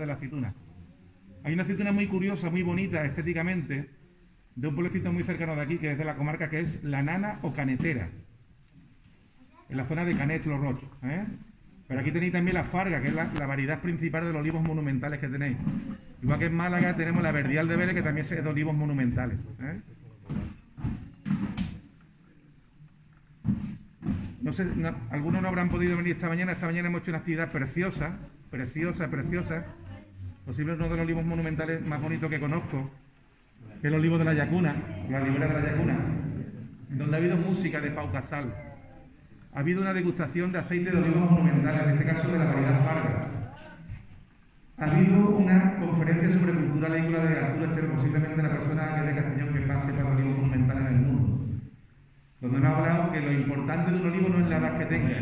de la aceituna. Hay una aceituna muy curiosa, muy bonita estéticamente, de un pueblecito muy cercano de aquí, que es de la comarca, que es la nana o canetera, en la zona de Canet, Los Rochos. ¿eh? Pero aquí tenéis también la farga, que es la, variedad principal de los olivos monumentales que tenéis. Igual que en Málaga tenemos la verdial de Vélez, que también es de olivos monumentales. ¿eh? No sé, algunos no habrán podido venir esta mañana. Esta mañana hemos hecho una actividad preciosa, preciosa, preciosa. Posiblemente uno de los olivos monumentales más bonitos que conozco, que es el olivo de la Yacuna, la libera de la Yacuna, donde ha habido música de Pau Casal. Ha habido una degustación de aceite de olivos monumentales, en este caso de la variedad Farga. Ha habido una conferencia sobre cultura agrícola de Arturo Estero, posiblemente la persona que de Castellón que pase para los olivos monumentales en el mundo donde nos ha hablado que lo importante de un olivo no es la edad que tenga,